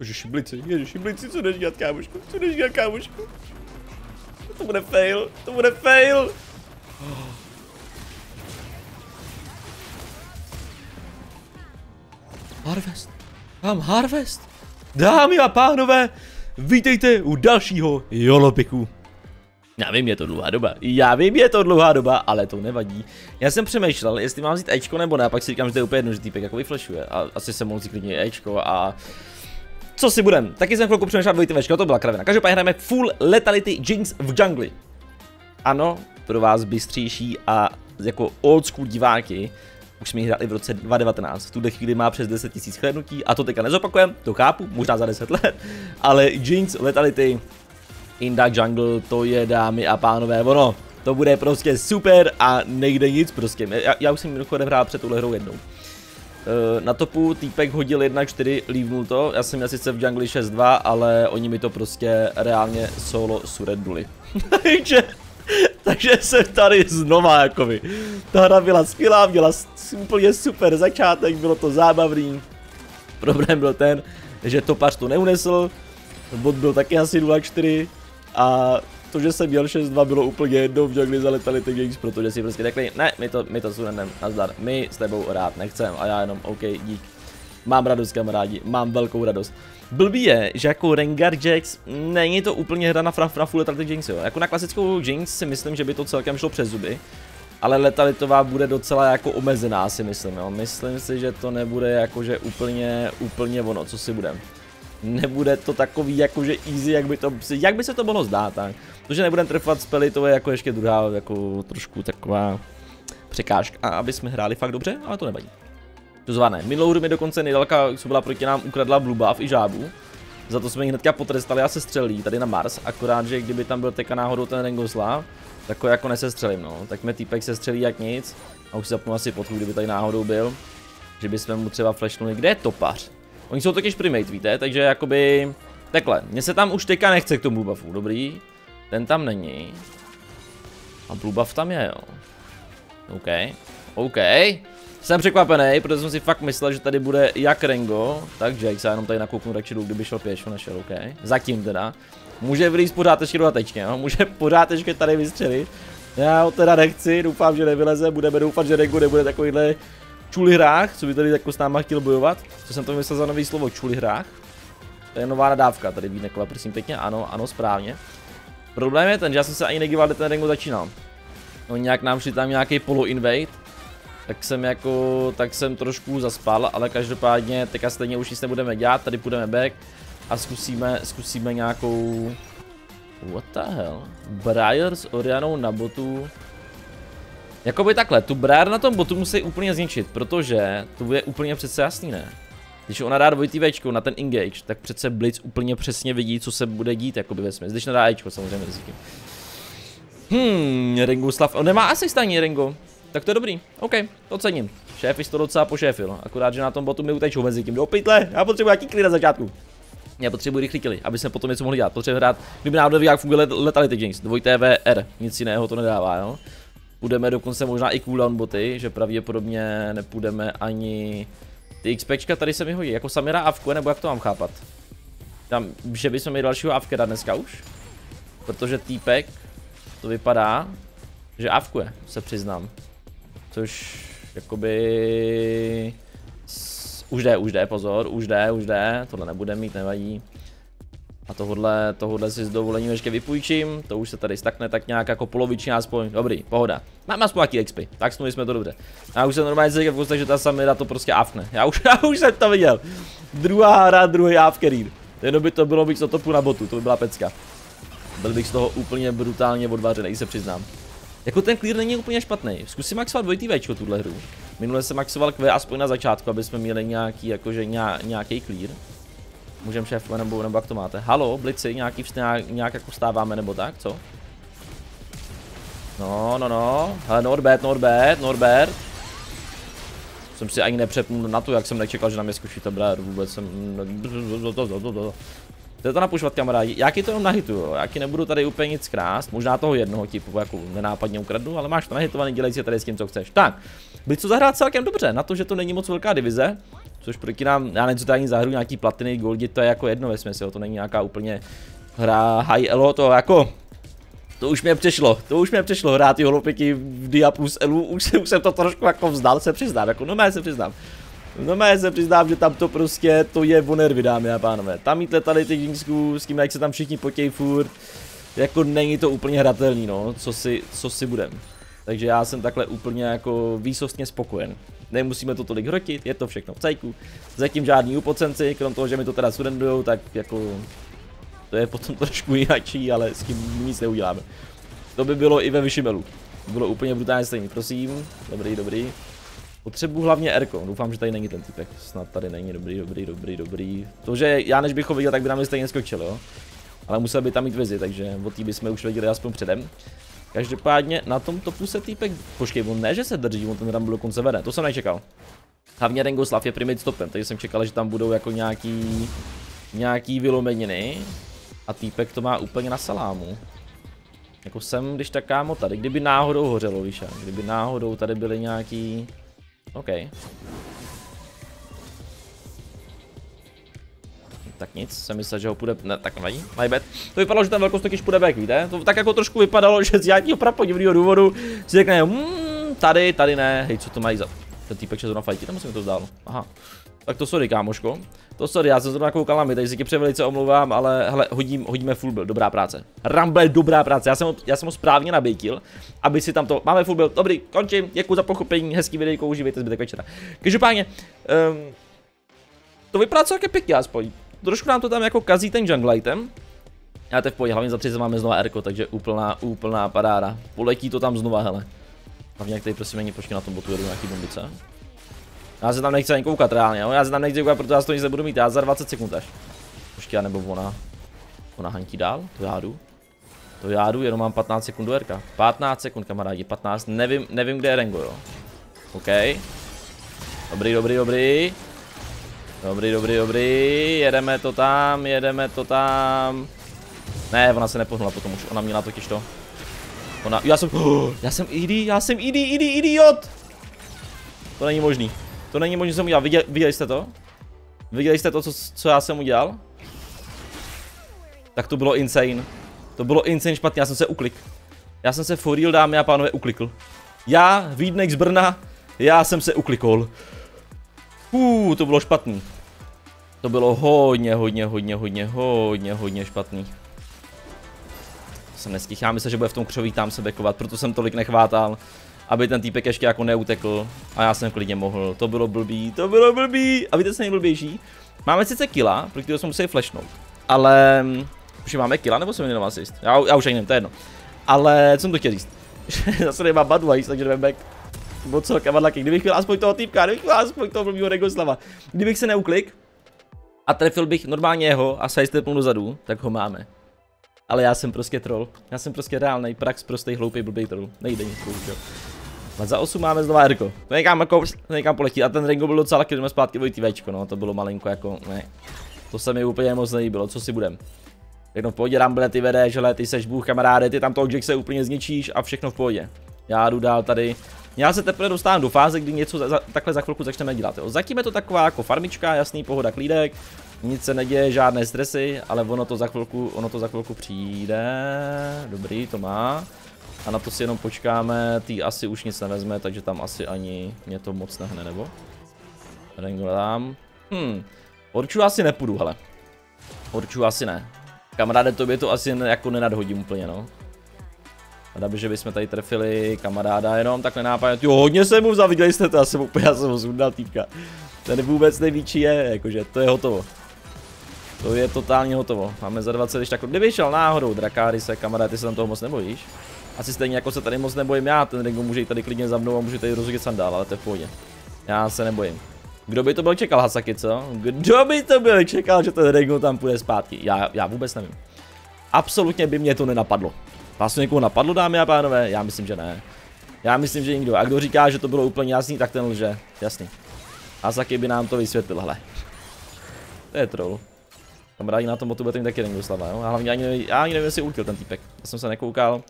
Ježiši blici, ježiši blici, co jdeš dělat kámošku, co jdeš dělat kámošku? To bude fail, to bude fail. Harvest, mám Harvest. Dámy a pánové, vítejte u dalšího Jolopiku. Já vím, je to dlouhá doba. Já vím, je to dlouhá doba, ale to nevadí. Já jsem přemýšlel, jestli mám vzít Ečko nebo ne, a pak si říkám, že to je úplně jedno, že týpek jako vyflešuje. A asi jsem mohl vzít klidně Ečko a co si budem? Taky jsem chvilku přemýšlel dvojitý večko, to byla kravina. Každopádně hrajeme full letality Jinx v jungli. Ano, pro vás bystřejší a jako old school diváky, už jsme ji hráli v roce 2019, v tuhle chvíli má přes 10 000 chlednutí a to teďka nezopakujem, to chápu, možná za 10 let, ale Jinx Letality in the jungle, to je dámy a pánové, ono, to bude prostě super a nejde nic prostě, já, já už jsem mimochodem hrál před tuhle hrou jednou. Eh, na topu týpek hodil 1-4, lívnul to, já jsem měl sice v jungli 6-2, ale oni mi to prostě reálně solo sureduli. takže, takže jsem tady znova jakoby. Ta hra byla skvělá, měla úplně super začátek, bylo to zábavný. Problém byl ten, že topař to neunesl, bot byl taky asi 0-4 a to, že jsem měl 6-2 bylo úplně jedno, v jungli zaletali ty games, protože si prostě řekli, ne, my to, my to sunenem, nazdar, my s tebou rád nechcem a já jenom, OK, dík. Mám radost kamarádi, mám velkou radost. Blbý je, že jako Rengar Jax není to úplně hra na, na, na full letality Jinx, jo. Jako na klasickou Jinx si myslím, že by to celkem šlo přes zuby. Ale letalitová bude docela jako omezená si myslím, jo. Myslím si, že to nebude jakože úplně, úplně ono, co si budem nebude to takový jakože easy, jak by, to, jak by se to mohlo zdát, tak. To, že nebudeme trefovat spely, to je jako ještě druhá, jako trošku taková překážka, aby jsme hráli fakt dobře, ale to nevadí. To zvané. Minulou hru mi dokonce Nidalka, co byla proti nám, ukradla Blue Buff i žábu. Za to jsme ji hnedka potrestali a se střelí tady na Mars, akorát, že kdyby tam byl teka náhodou ten Rengoslav, tak ho jako nesestřelím, no. Tak mě týpek se střelí jak nic a už si zapnu asi potku, kdyby tady náhodou byl. Že bychom mu třeba flashnuli. Kde je topař? Oni jsou totiž primate, víte, takže jakoby... Takhle, mně se tam už teďka nechce k tomu buffu, dobrý. Ten tam není. A blue buff tam je, jo. OK, OK. Jsem překvapený, protože jsem si fakt myslel, že tady bude jak Rengo, tak Jax, já jenom tady nakouknu radši jdu, kdyby šel pěšo, nešel, OK. Zatím teda. Může vylízt pořád ještě dodatečně, jo? může pořád ještě tady vystřelit. Já ho teda nechci, doufám, že nevyleze, budeme doufat, že Rengo nebude takovýhle čuli hrách, co by tady jako s náma chtěl bojovat. Co jsem to vymyslel za nový slovo, čuli hrách. To je nová nadávka, tady ví Nekola, prosím pěkně, ano, ano, správně. Problém je ten, že já jsem se ani nedíval, kde ten ringu začínal. No nějak nám šli tam nějaký polo invade, tak jsem jako, tak jsem trošku zaspal, ale každopádně teďka stejně už nic nebudeme dělat, tady půjdeme back a zkusíme, zkusíme nějakou, what the hell, Briar s Orianou na botu, Jakoby takhle, tu Briar na tom botu musí úplně zničit, protože to je úplně přece jasný, ne? Když ona dá dvojitý Včko na ten engage, tak přece Blitz úplně přesně vidí, co se bude dít, jakoby ve smyslu. Když nedá Ečko, samozřejmě riziky. Hmm, Ringuslav, on nemá asi staní Ringo. Tak to je dobrý, OK, to cením. Šéf to docela pošéfil, akorát, že na tom botu mi utečou mezi tím. Do pytle, já potřebuji nějaký klid na začátku. Já potřebuji rychlý killy, aby se potom něco mohli dělat. Potřebuji hrát, kdyby náhodou jak funguje letality Jinx, dvojité VR, nic jiného to nedává, jo. Půjdeme dokonce možná i cooldown boty, že pravděpodobně nepůjdeme ani... Ty XPčka tady se mi hodí, jako Samira Avku, nebo jak to mám chápat? Tam, že bychom měli dalšího Avkera dneska už? Protože týpek, to vypadá, že Avkuje, se přiznám. Což, jakoby... Už jde, už jde, pozor, už jde, už jde, tohle nebude mít, nevadí. A tohle, tohle si s dovolením ještě vypůjčím, to už se tady stakne tak nějak jako poloviční aspoň, dobrý, pohoda. Mám aspoň jaký XP, tak snuli jsme to dobře. Já už jsem normálně říkal v že ta Samira to prostě afne. Já už, já už jsem to viděl. Druhá hra, druhý afkerír. Jenom by to bylo bych to topu na botu, to by byla pecka. Byl bych z toho úplně brutálně odvařený, se přiznám. Jako ten clear není úplně špatný. Zkusím maxovat dvojitý Včko tuhle hru. Minule jsem maxoval Q aspoň na začátku, aby jsme měli nějaký, jakože nějaký clear. Můžeme šéf, nebo, nebo jak to máte? Halo, blici, nějaký nějak, nějak jako stáváme, nebo tak, co? No, no, no, hele, bad, not bad. Jsem si ani nepřepnul na to, jak jsem nečekal, že na mě zkuší to brát, vůbec jsem... Je to napušovat kamarádi, jaký to jenom nahituju, jaký nebudu tady úplně nic krást, možná toho jednoho typu jako nenápadně ukradnu, ale máš to nahitovaný, dělej si tady s tím, co chceš. Tak, by co zahrát celkem dobře, na to, že to není moc velká divize, Což proti nám, já nevím, co tady za hru, nějaký platiny, goldi, to je jako jedno ve smyslu, to není nějaká úplně hra high elo, to jako to už mě přešlo, to už mě přešlo hrát ty holopiky v Dia plus Elu, už, už jsem to trošku jako vzdal, se přiznám, jako no se přiznám. No mé se přiznám, že tam to prostě, to je o nervy, dámy a pánové. Tam mít letali ty Jingsku, s tím, jak se tam všichni potějí furt, jako není to úplně hratelný, no, co si, co si budem. Takže já jsem takhle úplně jako výsostně spokojen. Nemusíme to tolik hrotit, je to všechno v cajku. Zatím žádný upocenci, krom toho, že mi to teda surrendujou, tak jako to je potom trošku jináčí, ale s tím nic neuděláme. To by bylo i ve Vyšimelu. Bylo úplně brutálně stejný, prosím. Dobrý, dobrý. Potřebuji hlavně Erko, doufám, že tady není ten typek. Snad tady není, dobrý, dobrý, dobrý, dobrý. To, že já než bych ho viděl, tak by nám stejně skočil, jo. Ale musel by tam mít vizi, takže od té bychom už viděli aspoň předem. Každopádně na tom topu se týpek, počkej, on ne, že se drží, on ten byl dokonce vede, to jsem nečekal. Hlavně Rengoslav je primit stopem, takže jsem čekal, že tam budou jako nějaký, nějaký vylomeniny. A týpek to má úplně na salámu. Jako jsem, když tak kámo tady, kdyby náhodou hořelo, víš, kdyby náhodou tady byly nějaký... OK. Tak nic, jsem myslel, že ho půjde, ne, tak nevadí, my bad. To vypadalo, že ten velkostokyš půjde back, víte? To tak jako trošku vypadalo, že z nějakého prapodivného důvodu si řekne, mmm, tady, tady ne, hej, co to mají za... Ten týpek, že zrovna fajtí, tam musím to vzdálo. Aha. Tak to sorry, kámoško. To sorry, já jsem zrovna koukal na my, takže si tě velice omlouvám, ale hele, hodím, hodíme full build, dobrá práce. Rumble, dobrá práce, já jsem, ho, já jsem ho správně nabejtil, aby si tam to, máme full build, dobrý, končím, děkuji za pochopení, hezký videjko, užívejte zbytek večera. Každopádně, um, to vypadá celkem pěkně aspoň. Trošku nám to tam jako kazí ten jungle item, já to v pohodě, hlavně za 30 máme znova Erko, takže úplná, úplná paráda. Poletí to tam znova, hele. Hlavně jak tady prosím není, počkej na tom botu jedu nějaký bombice. Já se tam nechci ani koukat reálně, jo? já se tam nechci koukat, protože já to nic nebudu mít, já za 20 sekund až. Počkej, nebo ona, ona hantí dál, to já jdu. To já jdu, jenom mám 15 sekund do RK. 15 sekund, kamarádi, 15, nevím, nevím kde je Rengo, jo. OK. Dobrý, dobrý, dobrý. Dobrý, dobrý, dobrý, jedeme to tam, jedeme to tam. Ne, ona se nepohnula potom už, ona měla totiž to. Ona, já jsem, já jsem ID, já jsem ID, ID, idiot. To není možný. To není možné, jsem udělal. Viděli, viděli jste to? Viděli jste to, co, co já jsem udělal? Tak to bylo insane. To bylo insane špatně, já jsem se uklik. Já jsem se for real, dámy a pánové, uklikl. Já, Vídnek z Brna, já jsem se uklikol. Uh, to bylo špatný. To bylo hodně, hodně, hodně, hodně, hodně, hodně špatný. Jsem nestihl, já myslím, že bude v tom křoví tam se bekovat, proto jsem tolik nechvátal aby ten týpek ještě jako neutekl a já jsem klidně mohl. To bylo blbý, to bylo blbý. A víte, co nejblbější? Máme sice killa, pro kterého jsme museli flashnout, ale... Už máme killa nebo jsem jenom asist? Já, já už ani nevím, to je jedno. Ale co jsem to chtěl říct? Zase nemám badu takže jdeme back. Bo co, kavadlaky, kdybych měl aspoň toho týpka, kdybych měl aspoň toho blbýho Regoslava. Kdybych se neuklik a trefil bych normálně jeho a sidestepnul dozadu, tak ho máme. Ale já jsem prostě troll. Já jsem prostě reálný prax, prostý hloupý blbý troll. Nejde nic, bohužel. Za 8 máme znova Erko. To někam, jako, to někam poletí. A ten Ringo byl docela taky, jdeme zpátky dvojitý Včko, no. To bylo malinko jako, ne. To se mi úplně moc nelíbilo, co si budem. Jedno v pohodě, Rumble, ty vedeš, ale ty seš bůh kamaráde, ty tam toho se úplně zničíš a všechno v pohodě. Já jdu dál tady. Já se teprve dostávám do fáze, kdy něco za, za, takhle za chvilku začneme dělat. Jo. Zatím je to taková jako farmička, jasný pohoda, klídek. Nic se neděje, žádné stresy, ale ono to za chvilku, ono to za chvilku přijde. Dobrý, to má. A na to si jenom počkáme, ty asi už nic nevezme, takže tam asi ani mě to moc nehne, nebo? Rengo Hmm, Orču asi nepůjdu, hele. Orču asi ne. Kamaráde, tobě to asi ne, jako nenadhodím úplně, no. Rada by, že bychom tady trefili kamaráda jenom tak nenápadně. Jo, hodně jsem mu vzal, jste to, já jsem úplně, já jsem zundal týpka. Ten vůbec neví, či je, jakože to je hotovo. To je totálně hotovo. Máme za 20, když tak, kdyby šel náhodou Drakáry se, kamarád, ty se tam toho moc nebojíš? Asi stejně jako se tady moc nebojím já, ten Ringo může jít tady klidně za mnou a může tady rozhodit sandál, ale to je v pohodě. Já se nebojím. Kdo by to byl čekal, Hasaki, co? Kdo by to byl čekal, že ten Ringo tam půjde zpátky? Já, já vůbec nevím. Absolutně by mě to nenapadlo. Vás to někoho napadlo, dámy a pánové? Já myslím, že ne. Já myslím, že nikdo. A kdo říká, že to bylo úplně jasný, tak ten lže. Jasný. Hasaki by nám to vysvětlil, hele. To je troll. Kamarádi na tom motu bude taky Ringoslava, jo? Já hlavně ani nevím, já ani nevím, jestli ultil ten týpek. Já jsem se nekoukal.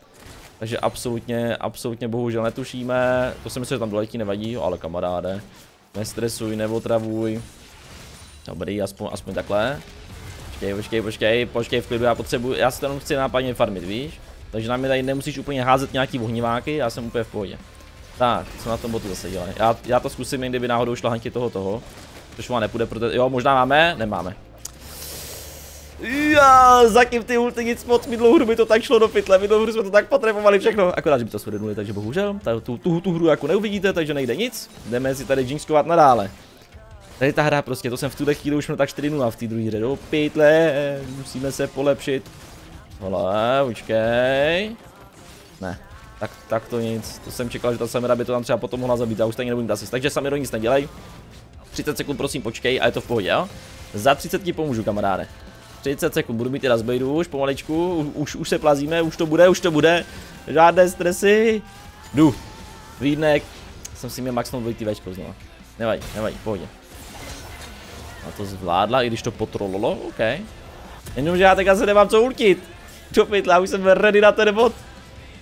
Takže absolutně, absolutně bohužel netušíme. To si myslím, že tam doletí, nevadí, ale kamaráde. Nestresuj, neotravuj. Dobrý, aspoň, aspoň takhle. Počkej, počkej, počkej, počkej v klidu, já potřebuji, já to jenom chci nápadně farmit, víš? Takže na mě tady nemusíš úplně házet nějaký ohniváky, já jsem úplně v pohodě. Tak, co na tom botu zase dělají? Já, já to zkusím, kdyby náhodou šla hanti toho toho. Což má nepůjde, protože, jo, možná máme, nemáme. Já, zatím ty ulti nic moc, minulou hru by to tak šlo do pytle, minulou hru jsme to tak potřebovali všechno, akorát, že by to svednuli, takže bohužel, tu, tu, tu hru jako neuvidíte, takže nejde nic, jdeme si tady jinxkovat nadále. Tady ta hra prostě, to jsem v tuhle chvíli už měl tak 4 a v té druhé hře, do pytle, musíme se polepšit. Hele, počkej. Ne, tak, tak to nic, to jsem čekal, že ta Samira by to tam třeba potom mohla zabít, já už stejně nebudu asist, takže Samiro nic nedělej. 30 sekund prosím počkej a je to v pohodě, jo? Za 30 ti pomůžu, kamaráde. 30 sekund, budu mít teda zbejdu už pomaličku, už, už se plazíme, už to bude, už to bude. Žádné stresy. Jdu. Vlídnek. Jsem si měl maximum dvojitý večko znovu. Nevadí, nevadí, pohodě. A to zvládla, i když to potrololo, OK. Jenomže já teď asi nemám co ultit. Čo pytla, už jsem ready na ten bod.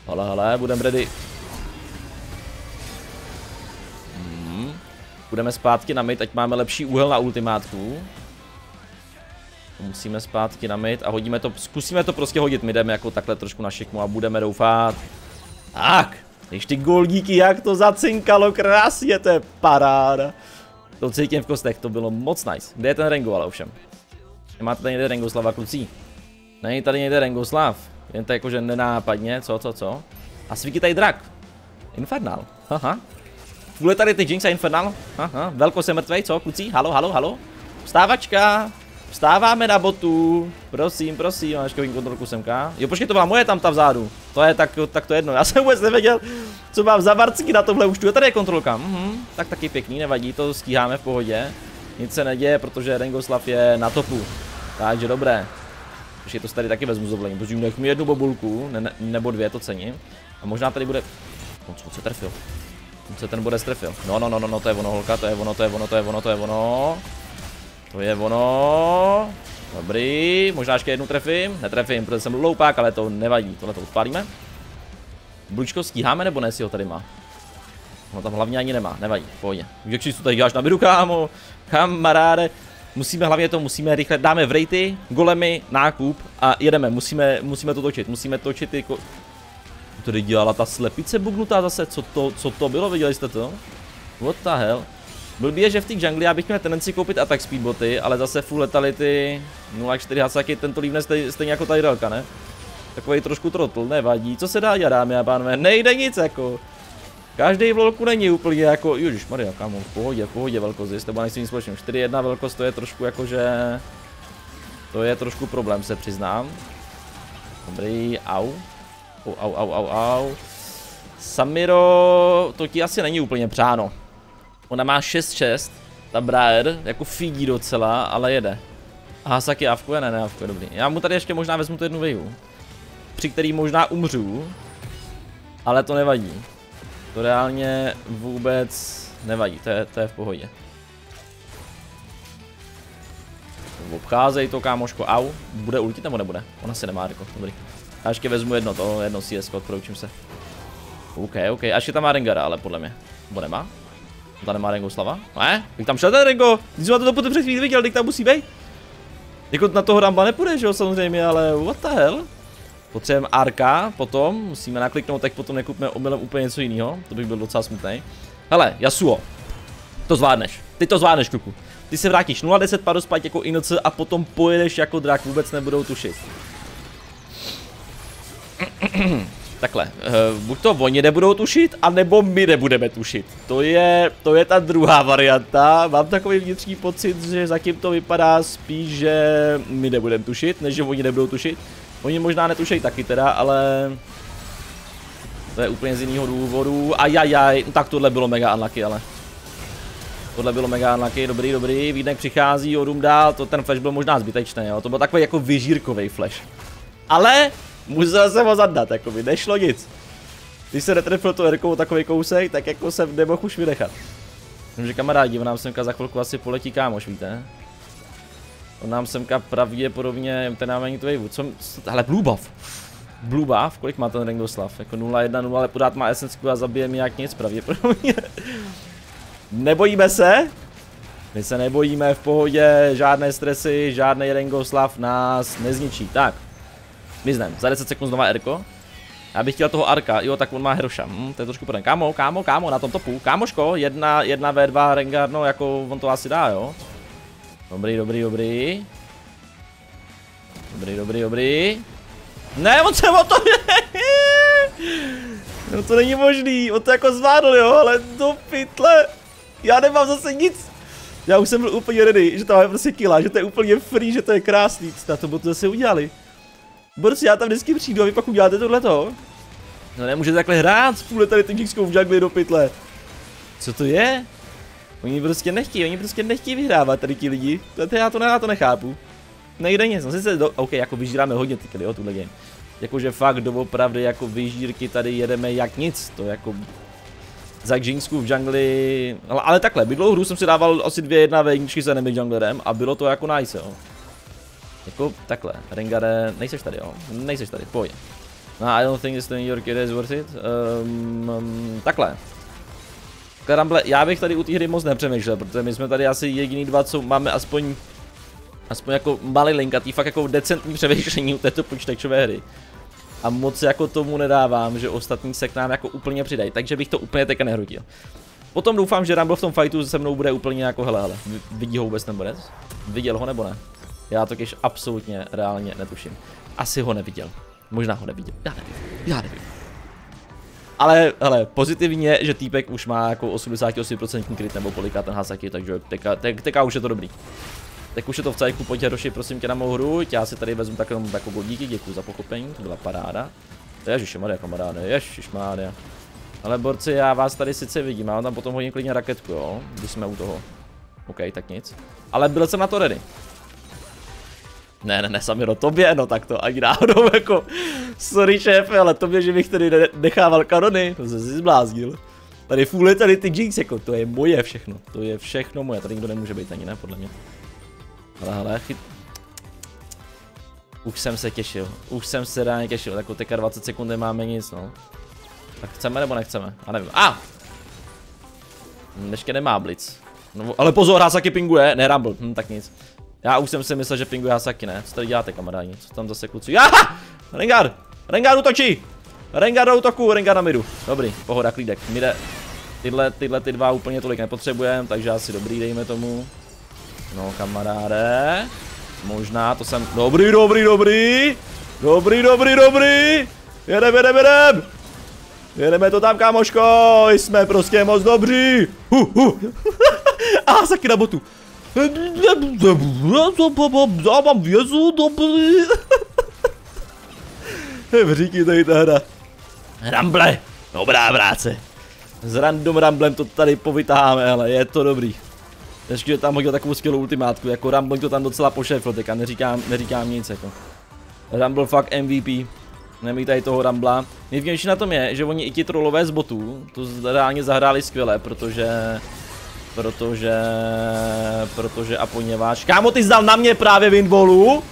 Hele, hele, budem ready. Hmm. Budeme zpátky na mid, ať máme lepší úhel na ultimátku. Musíme zpátky na mid a hodíme to, zkusíme to prostě hodit midem jako takhle trošku na šikmu a budeme doufat. Tak, když ty goldíky, jak to zacinkalo krásně, to je paráda. To cítím v kostech, to bylo moc nice. Kde je ten Rengo ale ovšem? Nemáte tady někde Rengoslava kluci? Není tady někde Rengoslav. Jen to jakože nenápadně, co, co, co? A svíky tady drak. Infernal, haha. Vůle tady ty Jinx a Infernal, aha. Velko se mrtvej, co kluci? Halo, halo, halo. Vstávačka. Vstáváme na botu. Prosím, prosím, máš kontrolku semka. Jo, počkej, to byla moje tam ta vzadu. To je tak, tak to jedno. Já jsem vůbec nevěděl, co mám za barcky na tomhle účtu. Je tady je kontrolka. Mhm, tak taky pěkný, nevadí, to stíháme v pohodě. Nic se neděje, protože Rengoslav je na topu. Takže dobré. Ještě to tady taky vezmu zovlení, protože nech mi jednu bobulku, ne, nebo dvě, to cením. A možná tady bude... On co se trefil? On se ten bude strefil. No, no, no, no, no, to je ono, holka, to je ono, to je ono, to je ono, to je ono. To je ono. Dobrý, možná ještě jednu trefím. Netrefím, protože jsem loupák, ale to nevadí. Tohle to odpálíme. Blučko stíháme nebo ne si ho tady má? No tam hlavně ani nemá, nevadí, pohodě. Jak si to tady děláš na bidu, kámo? Kamaráde. Musíme hlavně to, musíme rychle, dáme v rejty, golemy, nákup a jedeme, musíme, musíme to točit, musíme točit jako... Tady dělala ta slepice bugnutá zase, co to, co to bylo, viděli jste to? What the hell? Blbý je, že v té jungli já bych měl tendenci koupit attack speedboty, ale zase full letality 0.4 Hasaki tento lívne stej, stejně jako Tyrelka, ne? Takový trošku trotl, nevadí. Co se dá dělat, dámy a pánové? Nejde nic jako. Každý v lolku není úplně jako, Ježiš Maria, kámo, v pohodě, v pohodě velkost, s tebou nejsi nic společného. 4-1 velkost, to je trošku jakože, to je trošku problém, se přiznám. Dobrý, au. Au, au, au, au, au. Samiro, to ti asi není úplně přáno. Ona má 6-6, ta Braer, jako fídí docela, ale jede. A Hasaki avkuje? Ne, ne, avkuje, dobrý. Já mu tady ještě možná vezmu tu jednu věju. Při který možná umřu. Ale to nevadí. To reálně vůbec nevadí, to je, to je v pohodě. Obcházej to, kámoško, au. Bude ultit nebo nebude? Ona se nemá, jako, dobrý. Já ještě vezmu jedno to, jedno CS, odproučím se. OK, OK, až je tam má Rengara, ale podle mě. Nebo nemá? Tam nemá Rengoslava? Ne? Jak tam šel ten Rengo? Když jsme to potom před chvíli viděl, tak tam musí být. Jako na toho Ramba nepůjde, že jo, samozřejmě, ale what the hell? Potřebujeme Arka potom, musíme nakliknout, tak potom nekupme omylem úplně něco jiného. To bych byl docela smutný. Hele, Yasuo, to zvládneš. Ty to zvládneš, kluku. Ty se vrátíš 0-10 padu zpátky jako Inoce a potom pojedeš jako drak, vůbec nebudou tušit. Takhle, uh, buď to oni nebudou tušit, anebo my nebudeme tušit. To je, to je ta druhá varianta. Mám takový vnitřní pocit, že zatím to vypadá spíš, že my nebudeme tušit, než že oni nebudou tušit. Oni možná netušejí taky teda, ale... To je úplně z jiného důvodu. Ajajaj, no tak tohle bylo mega unlucky, ale. Tohle bylo mega unlucky, dobrý, dobrý, Vídnek přichází, odum dál, to ten flash byl možná zbytečný, jo, to byl takový jako vyžírkový flash. Ale musel jsem ho zadat, jako by nešlo nic. Když se netrefil to Erkou takový kousek, tak jako jsem nemohl už vynechat. Myslím, že kamarádi, on nám semka za chvilku asi poletí kámoš, víte? On nám semka pravděpodobně, ten nám ani to wave, co, hele blue buff. Blue buff, kolik má ten Rengoslav? Jako 0-1-0, ale podát má esensku a zabije mi jak nic pravděpodobně. Nebojíme se? My se nebojíme v pohodě, žádné stresy, žádný Rengoslav nás nezničí. Tak, vyznám, za 10 sekund znova Erko. Já bych chtěl toho Arka, jo, tak on má Heroša, hm, to je trošku první. Kámo, kámo, kámo, na tom topu, kámoško, jedna, jedna V2 Rengar, no jako on to asi dá, jo. Dobrý, dobrý, dobrý. Dobrý, dobrý, dobrý. Ne, on se o to No to není možný, on to jako zvládl, jo, ale do pytle. Já nemám zase nic. Já už jsem byl úplně ready, že to máme prostě killa, že to je úplně free, že to je krásný. Na to to zase udělali. Borci, já tam vždycky přijdu a vy pak uděláte tohleto. No nemůžete takhle hrát s půle tady tyčíkskou v jungli do pytle. Co to je? Oni prostě nechtějí, oni prostě nechtějí vyhrávat tady ti lidi. To, já to, já to nechápu. Nejde nic, no sice, do, OK, jako vyžíráme hodně ty jo, tuhle game. Jakože fakt doopravdy jako vyžírky tady jedeme jak nic, to jako za Jingsku v jungli, ale, ale takhle, bydlou hru jsem si dával asi dvě jedna v jedničky za enemy junglerem a bylo to jako nice, jo. Jako takhle, Rengare, nejseš tady, jo, nejseš tady, pojď. No, I don't think this New York is worth it. Um, um, takhle. Karamble, já bych tady u té hry moc nepřemýšlel, protože my jsme tady asi jediný dva, co máme aspoň aspoň jako malý linkatý, fakt jako decentní přemýšlení u této počítačové hry a moc jako tomu nedávám, že ostatní se k nám jako úplně přidají, takže bych to úplně teďka nehrutil. Potom doufám, že Rumble v tom fightu se mnou bude úplně jako hele, hele, vidí ho vůbec ten borec? Viděl ho nebo ne? Já to když absolutně reálně netuším. Asi ho neviděl. Možná ho neviděl. Já nevím. Já nevím. Ale, hele, pozitivně, že týpek už má jako 88% kryt nebo kolika ten Hasaki, takže teka, teka už je to dobrý. Tak už je to v cajku, pojď Roši, prosím tě na mou hru, já si tady vezmu takovou jako bodíky, děkuji za pochopení, to byla paráda. Ježišmarja kamaráde, ježišmarja. Ale borci, já vás tady sice vidím, já tam potom hodím klidně raketku, jo, když jsme u toho. OK, tak nic. Ale byl jsem na to ready. Ne, ne, ne, Samiro, tobě, no tak to ani náhodou, jako, sorry šéfe, ale tobě, že bych tady nechával kanony, to se si zbláznil. Tady full tady ty Jinx, jako, to je moje všechno, to je všechno moje, tady nikdo nemůže být ani, ne, podle mě. Ale hele, chyt... Už jsem se těšil, už jsem se reálně těšil, tak teďka 20 sekund nemáme nic, no. Tak chceme nebo nechceme? A nevím. A! Ah! Ještě nemá blitz. No, ale pozor, Hasaki pinguje, ne Rumble, hm, tak nic. Já už jsem si myslel, že pinguje Hasaki, ne? Co tady děláte, kamarádi? Co tam zase kluci? Aha! Rengar! Rengar útočí! Rengar do útoku, Rengar na midu. Dobrý, pohoda, klídek. Mide. Tyhle, tyhle ty dva úplně tolik nepotřebujeme, takže asi dobrý, dejme tomu. No, kamaráde. Možná to jsem... Dobrý, dobrý, dobrý. Dobrý, dobrý, dobrý. Jedem, jedem, jedem. Jedeme to tam, kámoško. Jsme prostě moc dobří. Hu, hu. A, saky na botu. Já mám vězu, dobrý. Vříky tady ta hra. Ramble. Dobrá práce. S random ramblem to tady povytáháme, ale je to dobrý. Ještě tam hodil takovou skvělou ultimátku, jako Rumble to tam docela pošefl, teďka neříkám, neříkám nic jako. Rumble fakt MVP. Nemítají toho Rambla. Nejvnější na tom je, že oni i ti trollové z botů to reálně zahráli skvěle, protože... Protože... Protože a poněvadž... Kámo, ty zdal na mě právě Windwallu?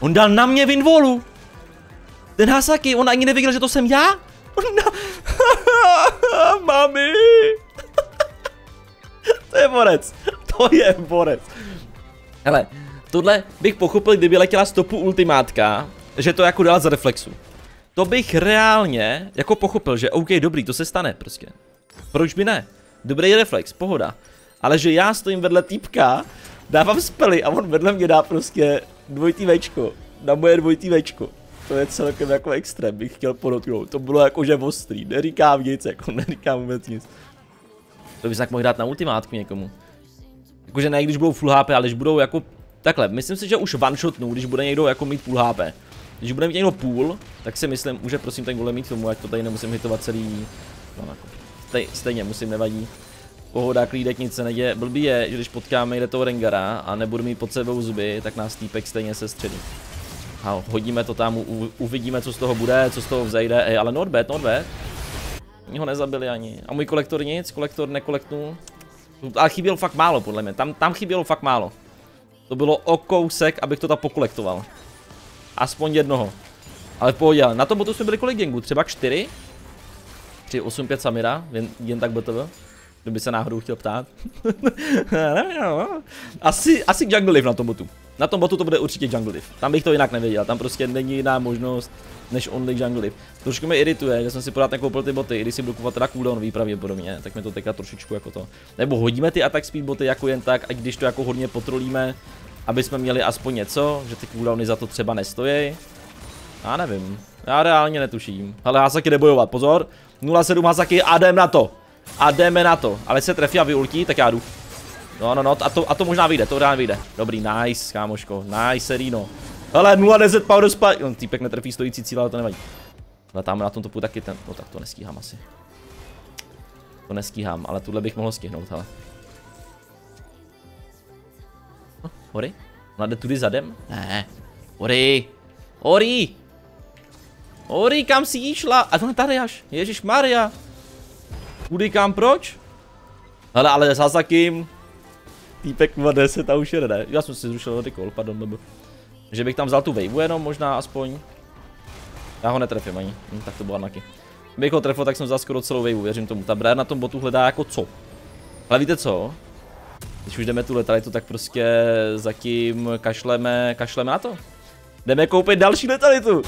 On dal na mě Windwallu. Ten Hasaki, on ani nevěděl, že to jsem já? On na... Mami! to je borec. To je borec. Hele, tohle bych pochopil, kdyby letěla stopu ultimátka, že to jako dala z reflexu. To bych reálně jako pochopil, že OK, dobrý, to se stane prostě. Proč by ne? Dobrý reflex, pohoda. Ale že já stojím vedle týpka, dávám spely a on vedle mě dá prostě dvojitý večko. Na moje dvojitý večko. To je celkem jako extrém, bych chtěl podotknout. To bylo jakože ostrý, neříkám nic, jako neříkám vůbec nic. To bys tak mohl dát na ultimátku někomu. Jakože ne, když budou full HP, ale když budou jako takhle, myslím si, že už one shotnou, když bude někdo jako mít půl HP. Když bude mít někdo půl, tak si myslím, může prosím ten golem mít tomu, ať to tady nemusím hitovat celý, no jako, stej, stejně musím, nevadí. Pohoda, klídek, nic se neděje. Blbý je, že když potkáme jde toho Rengara a nebudu mít pod sebou zuby, tak nás týpek stejně se středí. A hodíme to tam, uvidíme, co z toho bude, co z toho vzejde. Ej, ale not bad. Oni ho nezabili ani. A můj kolektor nic, kolektor nekolektnul. Ale chybělo fakt málo, podle mě. Tam, tam chybělo fakt málo. To bylo o kousek, abych to tam pokolektoval. Aspoň jednoho. Ale v pohodě, na tom botu jsme byli kolik gangů? Třeba čtyři? 3, 8, 5 Samira, jen, jen tak BTV. Kdyby se náhodou chtěl ptát. asi, asi jungle live na tom botu. Na tom botu to bude určitě jungle live. Tam bych to jinak nevěděl, tam prostě není jiná možnost než only jungle live. Trošku mi irituje, že jsem si pořád nekoupil ty boty, i když si budu kupovat teda cooldownový pravděpodobně, tak mi to teďka trošičku jako to. Nebo hodíme ty attack speed boty jako jen tak, ať když to jako hodně potrolíme, aby jsme měli aspoň něco, že ty cooldowny za to třeba nestojí. Já nevím, já reálně netuším. Ale Hasaki jde bojovat, pozor. 0,7 Hasaki a jdem na to. A jdeme na to. Ale se trefí a vyultí, tak já jdu. No, no, no, a to, a to možná vyjde, to možná vyjde. Dobrý, nice, kámoško, nice, Serino. Hele, 0,10 power spy. On týpek netrefí stojící cíl, ale to nevadí. Ale tam na tom topu taky ten, no tak to nestíhám asi. To nestíhám, ale tuhle bych mohl stihnout, hele. No, Ori? Ona jde tudy zadem? Ne. Ori! Ori! Ori, kam si jí šla? A to je tady až. Ježíš Maria. Kudy kam, proč? Hele, ale s Hasakim. Týpek má 10 a už jede, ne? Já jsem si zrušil recall, pardon, nebo. Že bych tam vzal tu wave jenom, možná aspoň. Já ho netrefím ani, hm, tak to bylo naky. Kdybych ho trefil, tak jsem vzal skoro celou wave, věřím tomu. Ta Brian na tom botu hledá jako co? Ale víte co? Když už jdeme tu letalitu, tak prostě zatím kašleme, kašleme na to. Jdeme koupit další letalitu.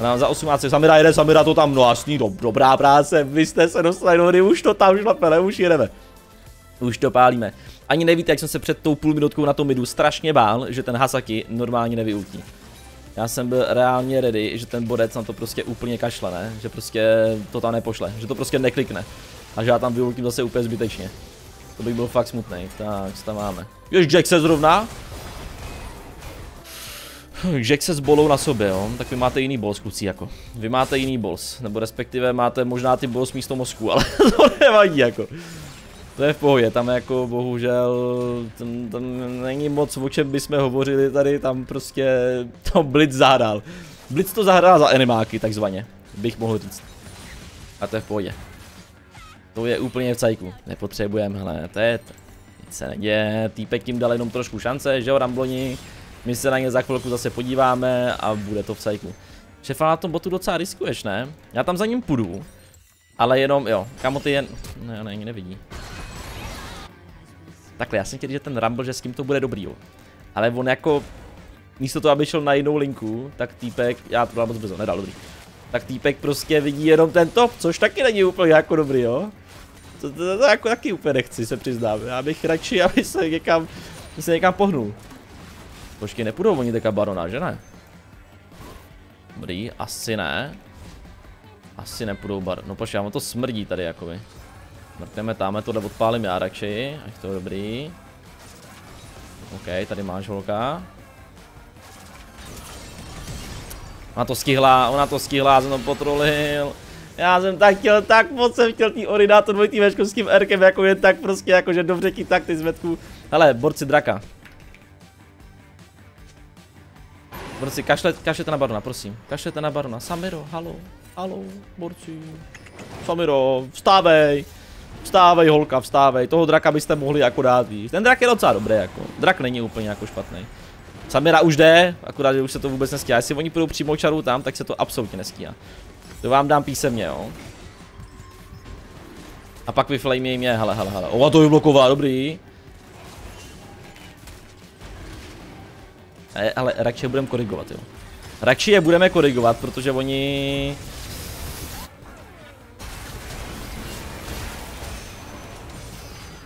Nám za 18, Samira jede, Samira to tam, no jasný, do, dobrá práce, vy jste se dostali do hry, už to tam šlapeme, už jedeme. Už to pálíme. Ani nevíte, jak jsem se před tou půl minutkou na tom midu strašně bál, že ten Hasaki normálně nevyutí. Já jsem byl reálně ready, že ten bodec na to prostě úplně kašle, ne? Že prostě to tam nepošle, že to prostě neklikne. A že já tam vyultím zase úplně zbytečně. To bych byl fakt smutný. Tak, co tam máme? Jež Jack se zrovna. Jack se s bolou na sobě, jo? Tak vy máte jiný bols, kluci, jako. Vy máte jiný bols, nebo respektive máte možná ty bols místo mozku, ale to nevadí, jako. To je v pohodě, tam jako bohužel, tam, tam není moc o čem bychom hovořili tady, tam prostě to Blitz zahrál. Blitz to zahrál za animáky, takzvaně, bych mohl říct. A to je v pohodě. To je úplně v cajku, nepotřebujeme, hele, to je, nic se neděje, týpek tím dal jenom trošku šance, že jo, Rambloni. My se na ně za chvilku zase podíváme a bude to v cajku. Šefa na tom botu docela riskuješ, ne? Já tam za ním půjdu. Ale jenom, jo, kamo ty jen... Ne, ne, nevidí. Takhle, já jsem chtěl, že ten Rumble, že s tím to bude dobrý, jo. Ale on jako, místo toho, aby šel na jinou linku, tak týpek, já to dám moc brzo, nedal dobrý. Tak týpek prostě vidí jenom ten top, což taky není úplně jako dobrý, jo. To, to, to, to jako taky úplně nechci, se přiznám. Já bych radši, aby se někam, se někam pohnul. Počkej, nepůjdou oni teďka barona, že ne? Dobrý, asi ne. Asi nepůjdou bar. No počkej, to smrdí tady jakoby. Mrkneme tam, tohle odpálím já radši, ať to je dobrý. OK, tady máš holka. Ona to stihla, ona to stihla, jsem to potrolil. Já jsem tak chtěl, tak moc jsem chtěl tý Ori dát to dvojitý večko s tím Erkem, jako je tak prostě, jakože dobře ti tak ty zmetku. Hele, borci draka. Borci, kašle, kašlete na barona, prosím. Kašlete na barona. Samiro, halo, halo, borci. Samiro, vstávej. Vstávej holka, vstávej, toho draka byste mohli jako dát víc. Ten drak je docela dobrý jako, drak není úplně jako špatný. Samira už jde, akorát, že už se to vůbec nestíhá. Jestli oni půjdou přímo čaru tam, tak se to absolutně nestíhá. To vám dám písemně, jo. A pak vyflame mě, hele, hele, hele. O, to vyblokovala, dobrý. E, ale radši je budeme korigovat, jo. Radši je budeme korigovat, protože oni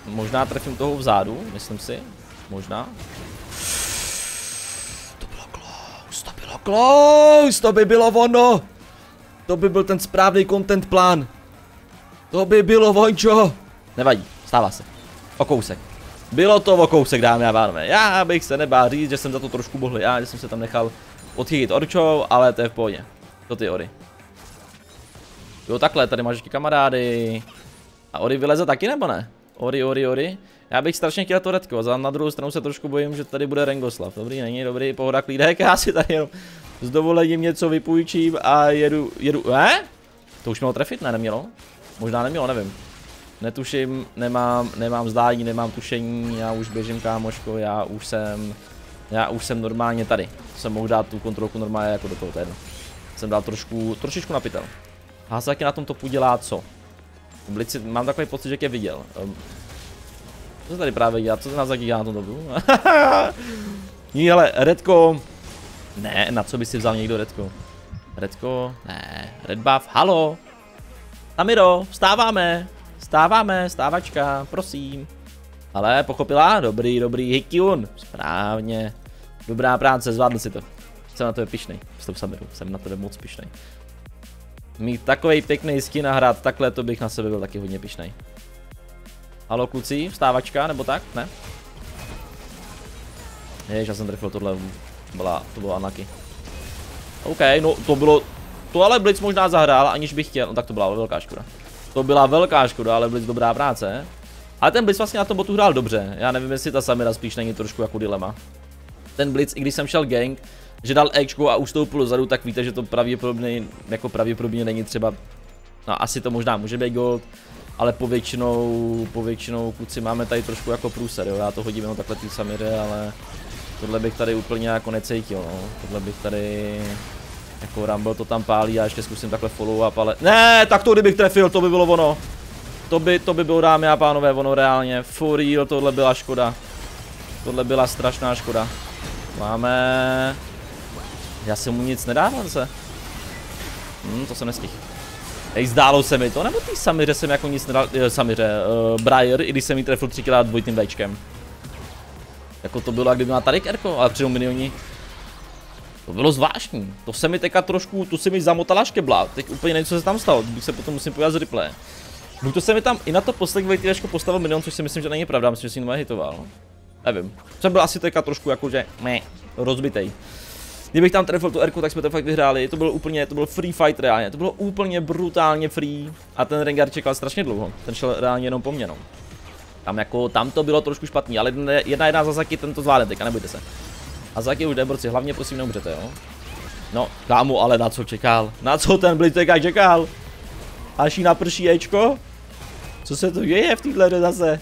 Možná trefím toho vzadu, myslím si. Možná. To bylo close, to bylo close, to by bylo ono. To by byl ten správný content plán. To by bylo vončo. Nevadí, stává se. O kousek. Bylo to o kousek, dámy a pánové. Já bych se nebál říct, že jsem za to trošku mohl já, že jsem se tam nechal odchytit orčou, ale to je v pohodě. To ty ory. Jo, takhle, tady máš kamarády. A Ori vyleze taky nebo ne? Ori, Ori, Ori. Já bych strašně chtěl to redko, za na druhou stranu se trošku bojím, že tady bude Rengoslav. Dobrý, není dobrý, pohoda klídek, já si tady jenom s dovolením něco vypůjčím a jedu, jedu, eh? To už mělo trefit, ne, nemělo? Možná nemělo, nevím. Netuším, nemám, nemám zdání, nemám tušení, já už běžím kámoško, já už jsem, já už jsem normálně tady. Jsem mohl dát tu kontrolku normálně jako do toho, to. Jsem dal trošku, trošičku na pytel. Hasaki na tom to dělá co? Blici, mám takový pocit, že je viděl. Um, co se tady právě dělá? Co se nás dělá na tom dobu? Ní, ale Redko... Ne, na co by si vzal někdo Redko? Redko? Ne, Red buff, halo! Amiro, vstáváme! Vstáváme, stávačka, prosím. Ale pochopila? Dobrý, dobrý, Hikyun. Správně. Dobrá práce, zvládl si to. Jsem na to pišnej, s tou Samirou, jsem na to moc pišnej. Mít takový pěkný skin a hrát takhle, to bych na sebe byl taky hodně pišnej. Halo kluci, vstávačka, nebo tak, ne? Jež, já jsem trefil tohle, byla, to bylo Anaky. OK, no to bylo, to ale Blitz možná zahrál, aniž bych chtěl, no tak to byla velká škoda. To byla velká škoda, ale Blitz dobrá práce. Ale ten Blitz vlastně na tom botu hrál dobře, já nevím, jestli ta Samira spíš není trošku jako dilema. Ten Blitz, i když jsem šel gang, že dal Ečko a ustoupil dozadu, tak víte, že to pravděpodobně, jako pravděpodobně není třeba, no asi to možná může být gold, ale povětšinou, povětšinou kluci máme tady trošku jako průser, jo, já to hodím jenom takhle ty Samire, ale tohle bych tady úplně jako necítil, no, tohle bych tady, jako Rumble to tam pálí a ještě zkusím takhle follow up, ale, ne, tak to kdybych trefil, to by bylo ono, to by, to by bylo dámy a pánové, ono reálně, for real, tohle byla škoda, tohle byla strašná škoda, máme, já jsem mu nic nedával se. Hm, to jsem nestihl. Ej, zdálo se mi to, nebo ty Samiře jsem jako nic nedal, eh, Samiře, uh, Briar, i když jsem jí trefil třikrát dvojitým Včkem. Jako to bylo, jak kdyby měla tady Kerko, ale přijdou minioni. To bylo zvláštní, to se mi teďka trošku, tu se mi zamotala škebla, teď úplně nevím, co se tam stalo, bych se potom musím pojat z replay. Buď to se mi tam i na to poslední Včko postavil minion, což si myslím, že není pravda, myslím, že si ji hitoval. Nevím, jsem byl asi teďka trošku jakože, meh, rozbitej. Kdybych tam trefil tu Erku, tak jsme to fakt vyhráli. To bylo úplně, to byl free fight reálně. To bylo úplně brutálně free. A ten Rengar čekal strašně dlouho. Ten šel reálně jenom po mně, no. Tam jako, tam to bylo trošku špatný, ale jedna jedna Zazaki, ten to zvládne teďka, nebojte se. A Zaki už deborci, hlavně prosím neumřete, jo. No, kámo, ale na co čekal? Na co ten Blitzeka čekal? Až jí naprší Ečko? Co se to děje v téhle zase?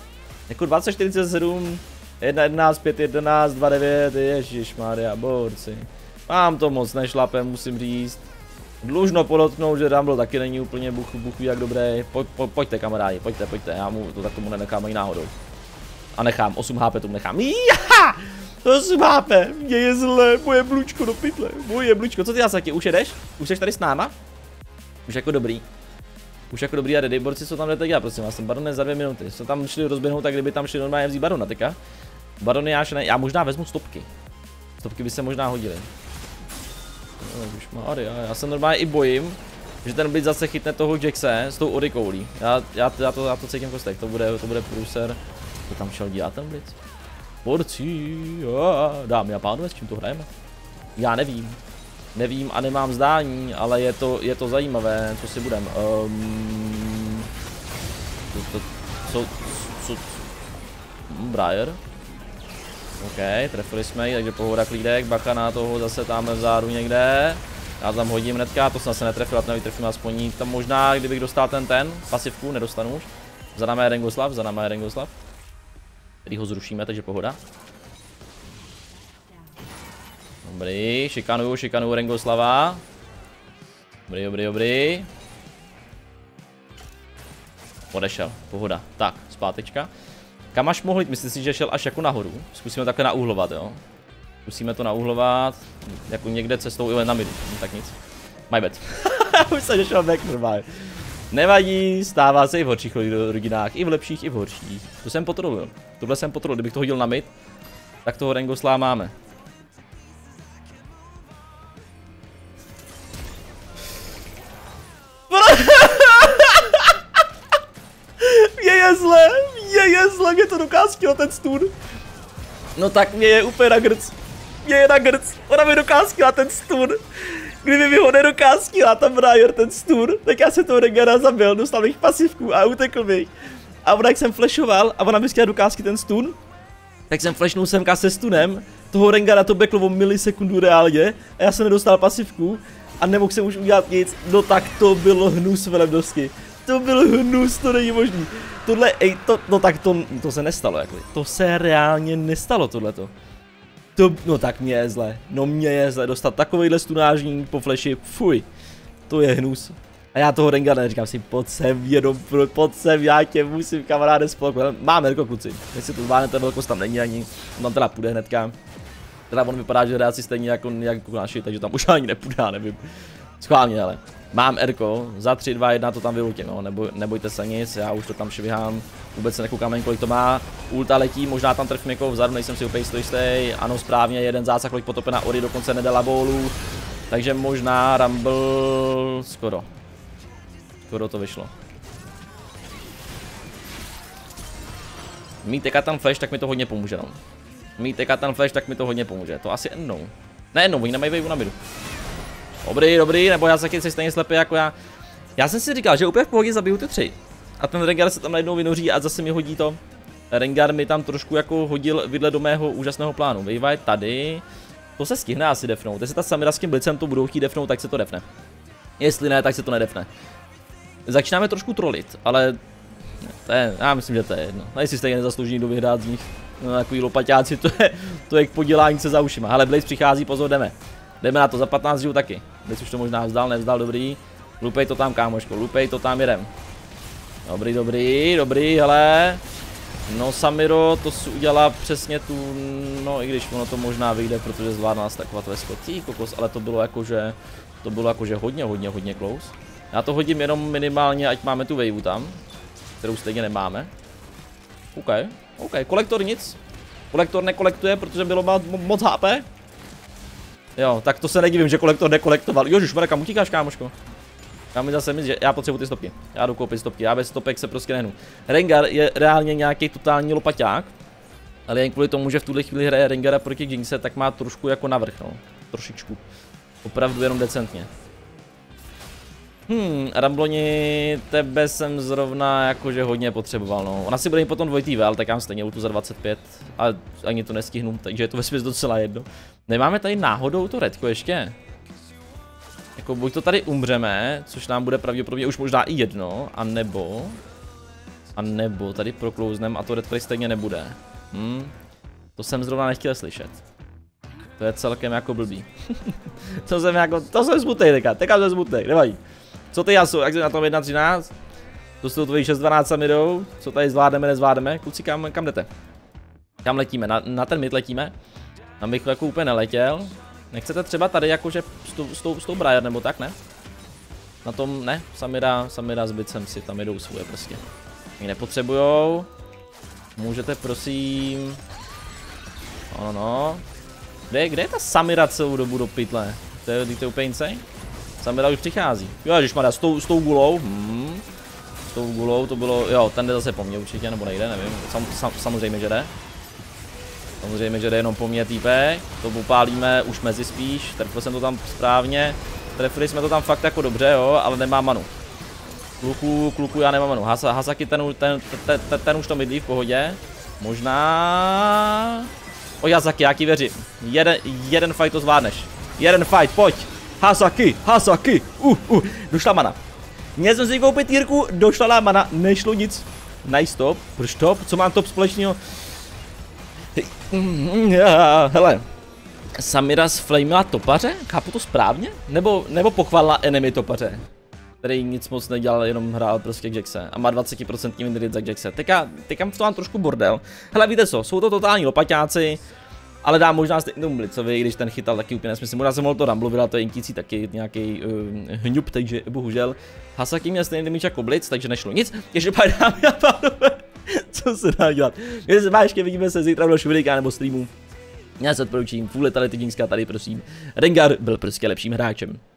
Jako 2047, 1, 11, 5, 11, 2, 9, ježišmarja, borci. Mám to moc nešlape, musím říct. Dlužno podotknout, že Rumble taky není úplně buch, buch jak dobré. Po, po, pojďte kamarádi, pojďte, pojďte, já mu to tak tomu nenechám ani náhodou. A nechám, 8 HP tomu nechám. Jaha! 8 HP, mě je zle, moje blučko do pytle, moje blučko. Co ty taky, už jedeš? Už jsi tady s náma? Už jako dobrý. Už jako dobrý a ready, co tam jdete dělat, prosím vás, ten baron za dvě minuty. Co tam šli rozběhnout, tak kdyby tam šli normálně vzít barona, teďka. Barony já, ne, já možná vezmu stopky. Stopky by se možná hodily. No, Maria, já se normálně i bojím, že ten blitz zase chytne toho Jaxe s tou orikoulí. Já, já, já, to, já to cítím kostek, to bude, to bude průser. Co tam šel dělat ten blitz? Borci, dámy a pánové, s čím to hrajeme? Já nevím. Nevím a nemám zdání, ale je to, je to zajímavé, co si budem. Um, to, to, co, co, Briar? OK, trefili jsme ji, takže pohoda klídek, bacha na toho zase tam vzadu někde. Já tam hodím hnedka, to jsem se netrefil, a to aspoň tam možná, kdybych dostal ten ten, pasivku, nedostanu už. Za náma je Rengoslav, za náma je Rengoslav. Který ho zrušíme, takže pohoda. Dobrý, šikanuju, šikanuju Rengoslava. Dobrý, dobrý, dobrý. Odešel, pohoda. Tak, zpátečka. Kam až mohl jít? Myslím si, že šel až jako nahoru. Zkusíme takhle nauhlovat, jo. Zkusíme to nauhlovat. Jako někde cestou i na midu. No, tak nic. My bad. Už se šel back normálně. Nevadí, stává se i v horších rodinách, i v lepších, i v horších. To jsem potrolil. Tohle jsem potrolil. Kdybych to hodil na mid, tak toho Rengoslá máme. Mě je zle, mě je zle, mě to dokázalo ten stůn. No tak mě je úplně na grc. Mě je na grc. Ona mi dokázala ten stun. Kdyby mi ho nedokázala tam Briar ten stun, tak já se toho Regara zabil, dostal bych pasivku a utekl bych. A ona, jak jsem flashoval a ona mi chtěla dokázky ten stun, tak jsem flashnul semka se stunem, toho Rengara to beklo o milisekundu reálně a já jsem nedostal pasivku a nemohl jsem už udělat nic, no tak to bylo hnus velebnosti. To byl hnus, to není možný. Tohle, ej, to, no tak to, to se nestalo, jako. To se reálně nestalo, tohleto. To, no tak mě je zle. No mě je zle dostat takovýhle stunážník po fleši. Fuj. To je hnus. A já toho Rengara neříkám si, pojď sem, jenom pojď sem, já tě musím kamaráde spolknout. Máme Erko kluci, jestli to zvládnete, velkost tam není ani, on tam teda půjde hnedka. Teda on vypadá, že hráči stejně jako, jako naši, takže tam už ani nepůjde, nevím. Schválně, ale. Mám Erko, za 3, 2, 1 to tam vylutím, no, nebo, nebojte se nic, já už to tam švihám, vůbec se nekoukám ani kolik to má, ulta letí, možná tam trefím jako vzadu, nejsem si úplně jistý, ano správně, jeden zásah, kolik potopená Ori dokonce nedala bólu, takže možná Rumble, skoro, skoro to vyšlo. Mít teka tam flash, tak mi to hodně pomůže, no. Mít teka tam flash, tak mi to hodně pomůže, to asi endnou. Ne endnou, oni nemají wave na midu. Dobrý, dobrý, nebo já taky jsi stejně slepý jako já. Já jsem si říkal, že úplně v pohodě zabiju ty tři. A ten Rengar se tam najednou vynoří a zase mi hodí to. Rengar mi tam trošku jako hodil vidle do mého úžasného plánu. Vejva je tady. To se stihne asi defnout. Jestli ta Samira s tím blicem to budou chtít defnout, tak se to defne. Jestli ne, tak se to nedefne. Začínáme trošku trolit, ale to je, já myslím, že to je jedno. Nejsi stejně nezaslouží do vyhrát z nich. No, takový lopaťáci, to je, to je k podělání se za ušima. Ale Blaze přichází, pozor, jdeme. Jdeme na to, za 15 žiju taky. Teď už to možná vzdal, nevzdal, dobrý. Lupej to tam, kámoško, lupej to tam, jedem. Dobrý, dobrý, dobrý, hele. No Samiro, to si udělala přesně tu, no i když ono to možná vyjde, protože zvládla stakovat ve skotí kokos, ale to bylo jakože, to bylo jakože hodně, hodně, hodně close. Já to hodím jenom minimálně, ať máme tu waveu tam, kterou stejně nemáme. OK, OK, kolektor nic. Kolektor nekolektuje, protože bylo moc HP. Jo, tak to se nedivím, že kolektor nekolektoval. Jožiš, kam utíkáš, kámoško? Já mi zase mi, že já potřebuji ty stopky. Já jdu koupit stopky, já bez stopek se prostě nehnu. Rengar je reálně nějaký totální lopaťák. Ale jen kvůli tomu, že v tuhle chvíli hraje Rengara proti Jinxe, tak má trošku jako navrch, no. Trošičku. Opravdu jenom decentně. Hmm, Rambloni, tebe jsem zrovna jakože hodně potřeboval, no. Ona si bude mít potom dvojitý ale tak já stejně tu za 25 a ani to nestihnu, takže je to ve docela jedno. Nemáme tady náhodou to redko ještě? Jako buď to tady umřeme, což nám bude pravděpodobně už možná i jedno, a nebo... A nebo tady proklouznem a to red stejně nebude. Hm, to jsem zrovna nechtěl slyšet. To je celkem jako blbý. to jsem jako, to jsem smutnej teďka, teďka jsem smutnej, nevadí. Co ty Jasu, jak jsi na tom 1.13? To jsou tvoji 6.12 sami jdou, co tady zvládneme, nezvládneme, kluci kam, kam jdete? Kam letíme, na, na ten mid letíme? Tam bych jako úplně neletěl. Nechcete třeba tady jakože s tou, s tou, s tou Briar nebo tak, ne? Na tom, ne, Samira, Samira s Bicem si tam jdou svoje prostě. Mě nepotřebujou. Můžete prosím... No, no, no. Kde, kde je ta Samira celou dobu do pytle? To je, to je úplně insane? Samira už přichází. Jo, když s tou, s tou gulou. Hmm. S tou gulou to bylo, jo, ten jde zase po mně určitě, nebo nejde, nevím. Sam, sam, samozřejmě, že jde. Samozřejmě, že jde jenom po mně týpek. To upálíme už mezi spíš. Trefil jsem to tam správně. Trefili jsme to tam fakt jako dobře, jo, ale nemá manu. Kluku, kluku, já nemám manu. Hasa, Hasaki ten, ten, ten, ten, ten už to mydlí v pohodě. Možná... O Yazaki, já ti věřím. Jeden, jeden fight to zvládneš. Jeden fight, pojď. Hasaki, Hasaki, uh, uh, došla mana. Měl jsem si koupit Jirku, došla nám mana, nešlo nic. Nice top, proč top, co mám top společného? Hele, Samira sflamila topaře? Chápu to správně? Nebo, nebo pochválila enemy topaře? Který nic moc nedělal, jenom hrál prostě Jackse a má 20% win za Jackse. Teďka, teďka v to mám trošku bordel. Hele, víte co, jsou to totální lopaťáci, ale dá možná stejnou Blicovi, když ten chytal taky úplně nesmysl. Možná jsem mohl to Rumble vydat, to je intící taky nějaký uh, hňup, takže bohužel. Hasaki měl stejný damage jako Blitz, takže nešlo nic. Ještě pár dámy a pánové, co se dá dělat. Když se ještě vidíme se zítra v dalším videa nebo streamu. Já se odporučím, Full Letality tady prosím. Rengar byl prostě lepším hráčem.